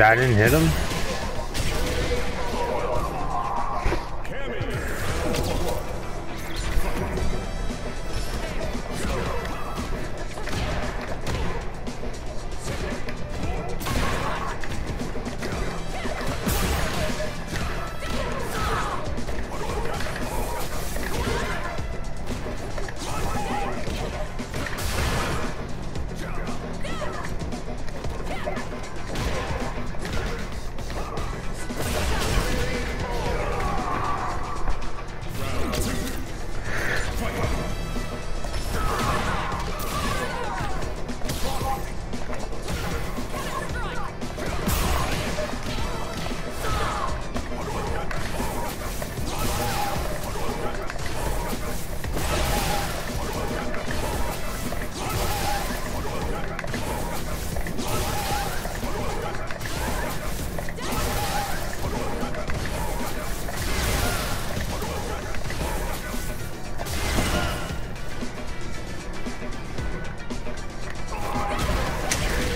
I didn't hit him?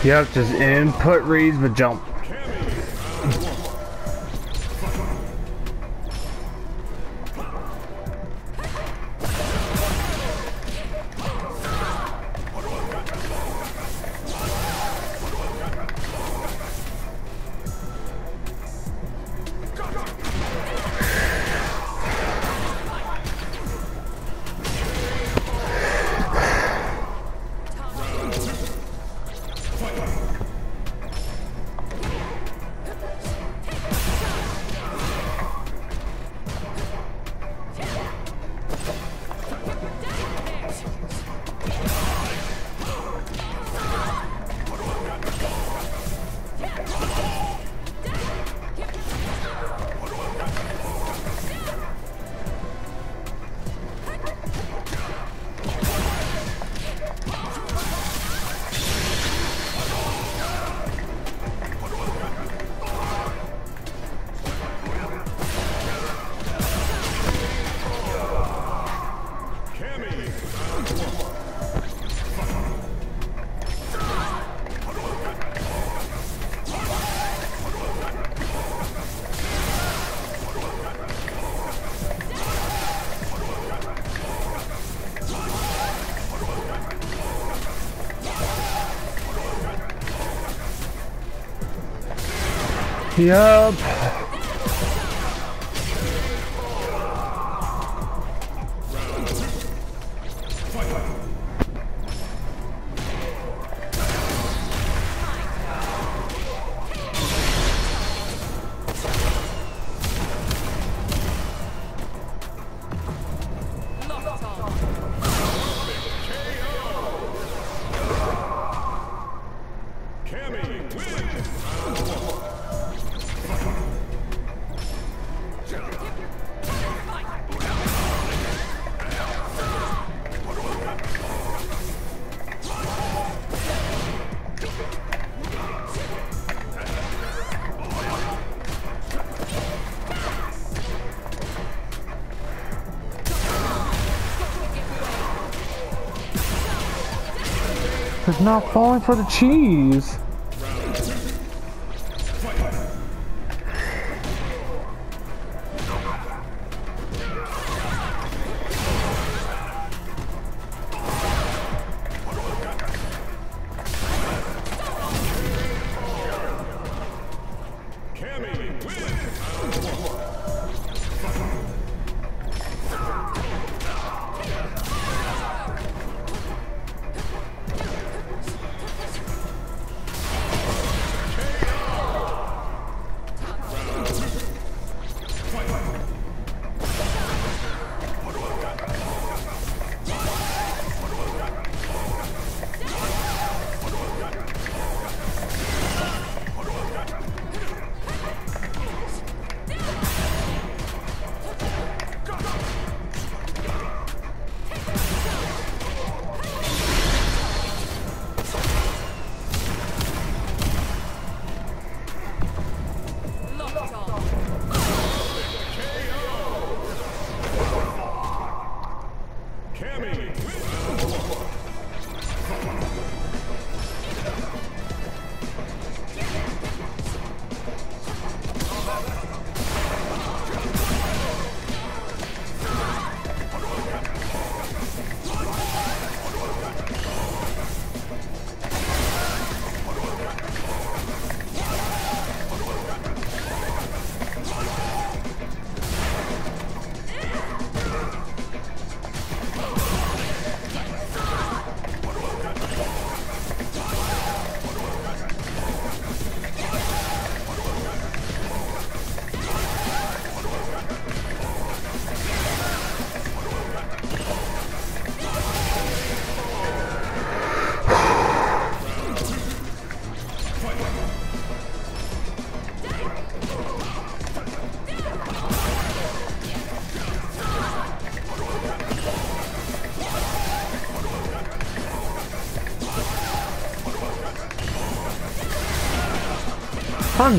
Yep, just input reads but jump. Yup. It's not falling for the cheese. I'm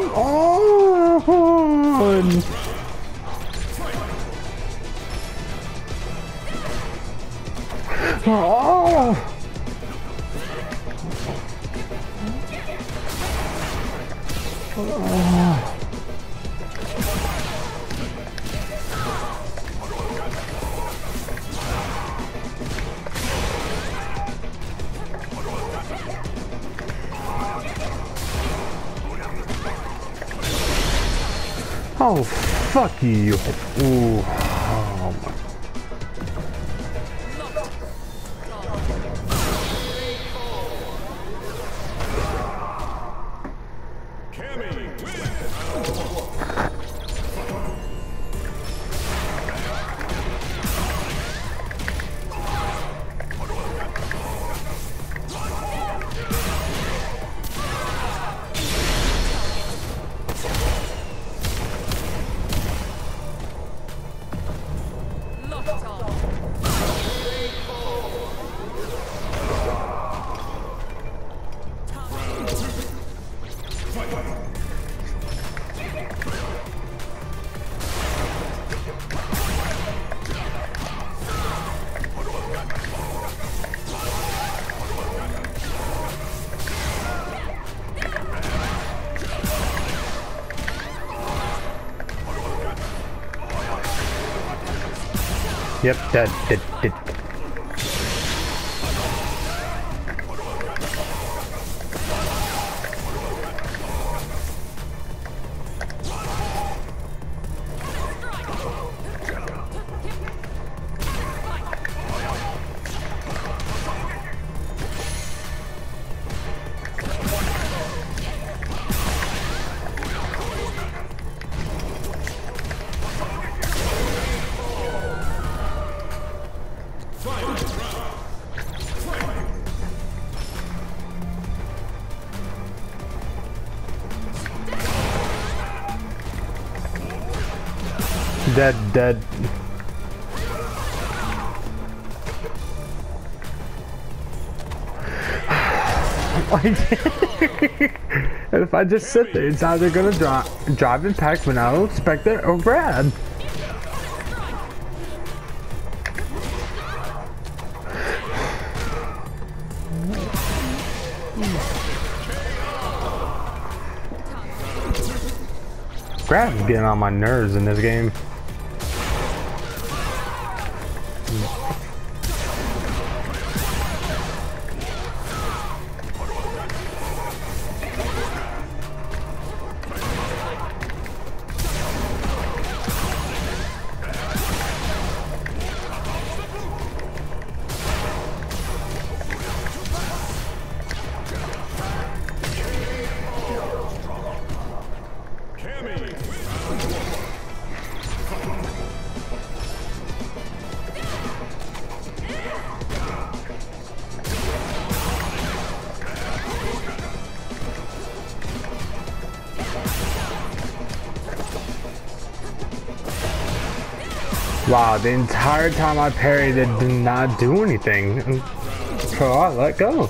come on! Oh! oh. Oh, fuck you. Ooh. Yep, dead, dead, dead. Dead, if I just sit there, it's either gonna drive, drive impact when I don't expect it, or Brad. Brad's getting on my nerves in this game. Wow, the entire time I parried it did not do anything. So I let go.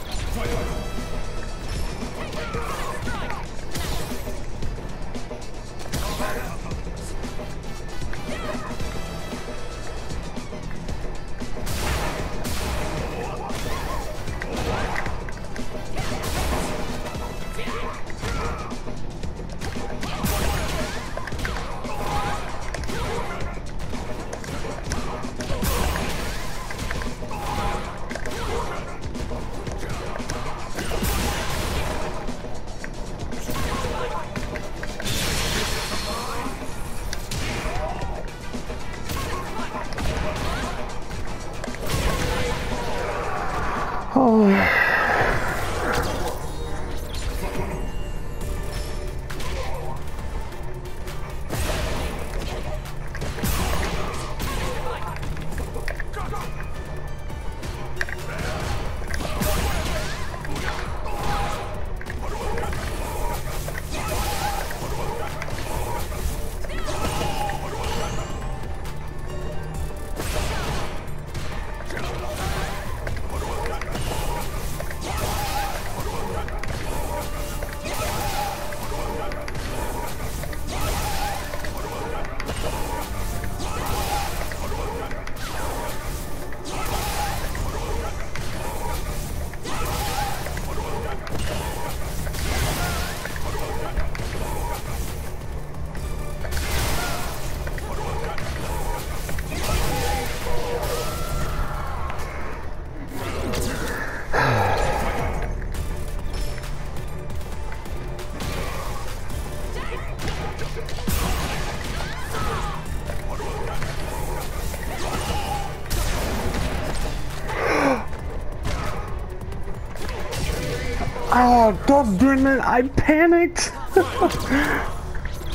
God damn it, I panicked!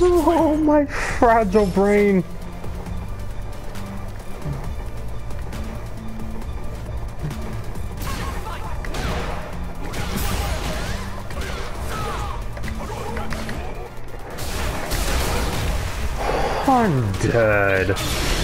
oh, my fragile brain. I'm dead.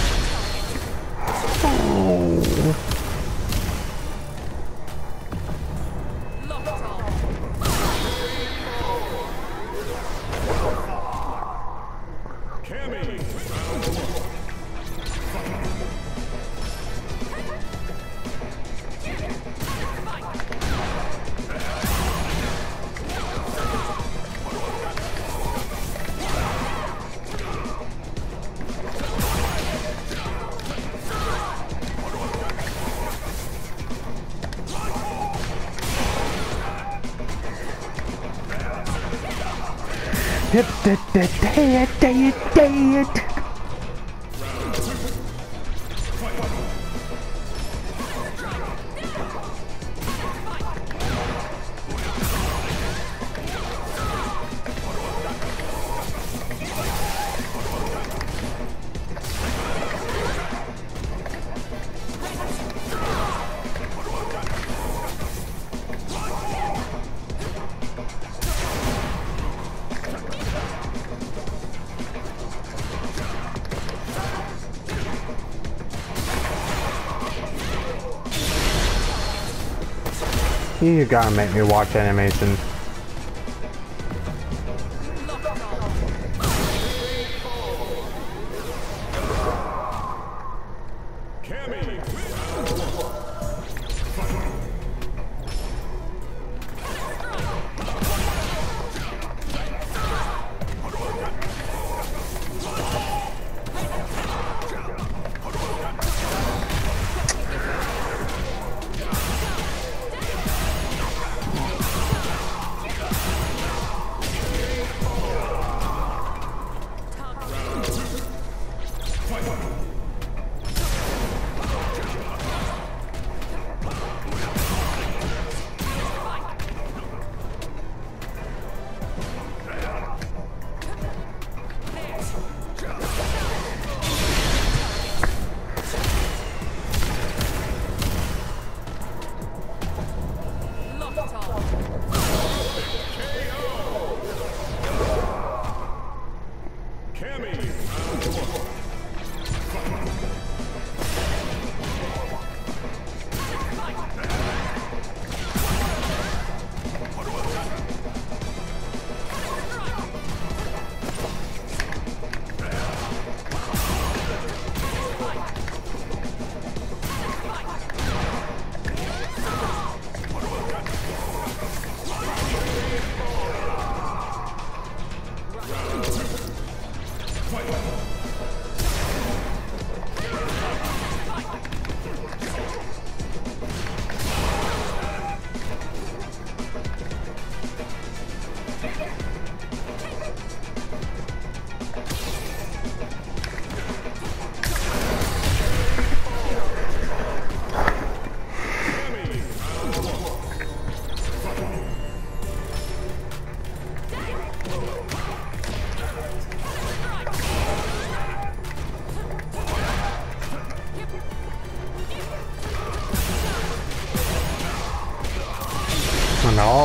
You gotta make me watch animation.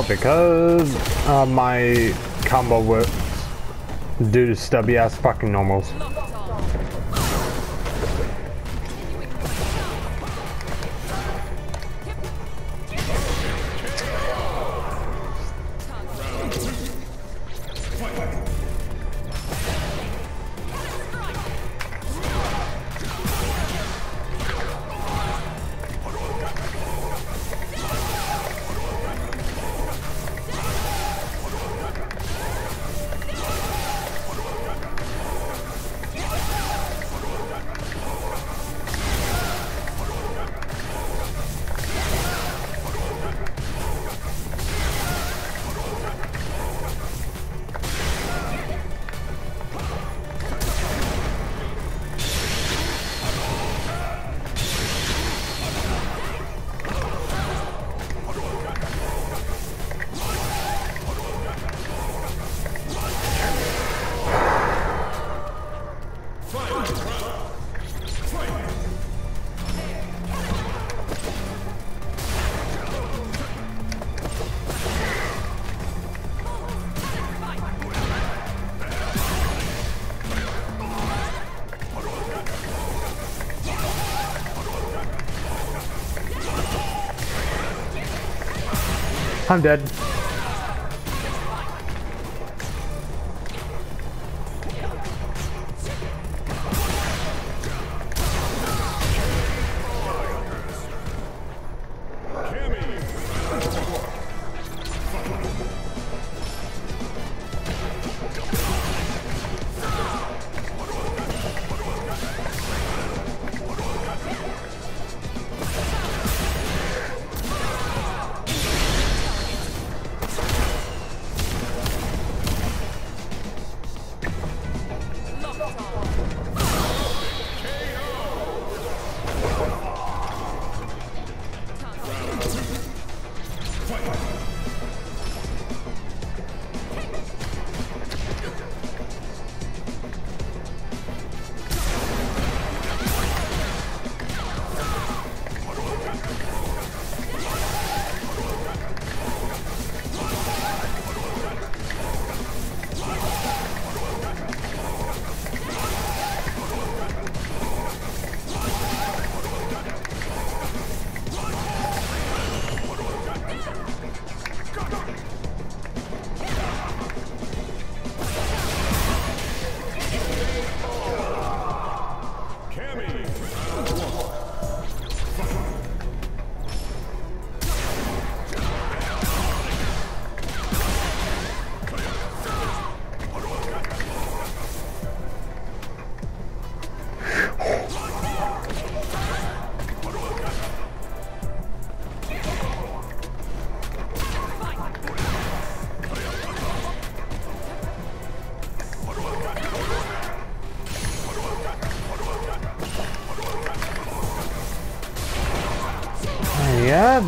Because uh, my combo works due to stubby ass fucking normals. I'm dead.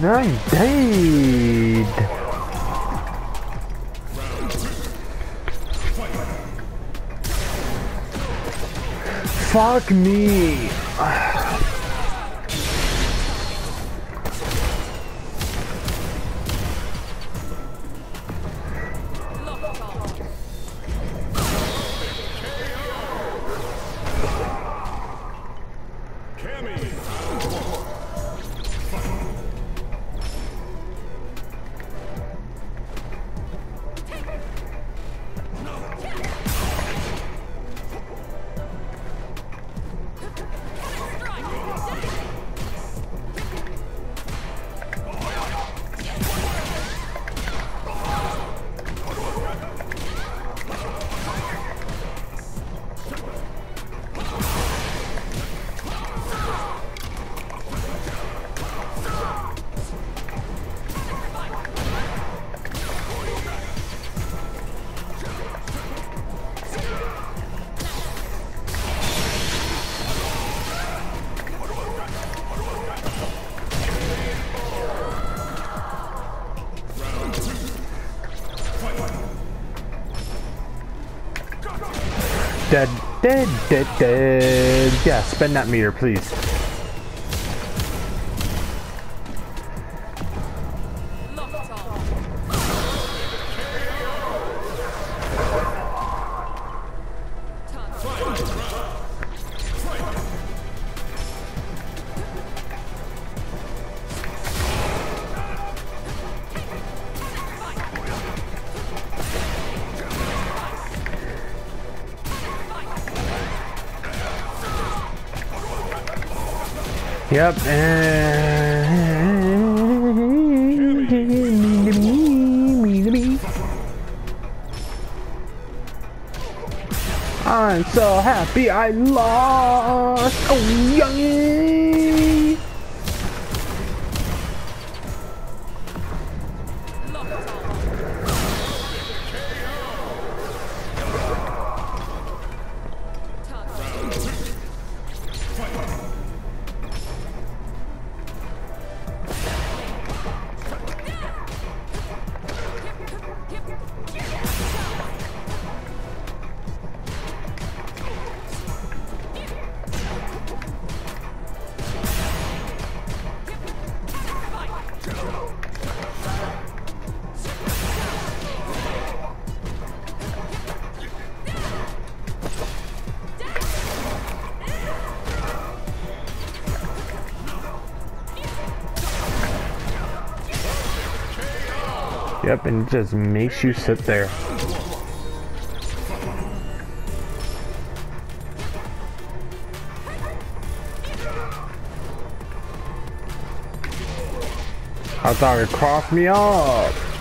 I'm dead. Fuck me. Dead, dead, dead, dead. Yeah, spend that meter, please. Yep. I'm so happy I lost. Oh, yay! Yep, and just makes you sit there. I thought it crossed me off.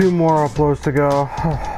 Two more uploads to go.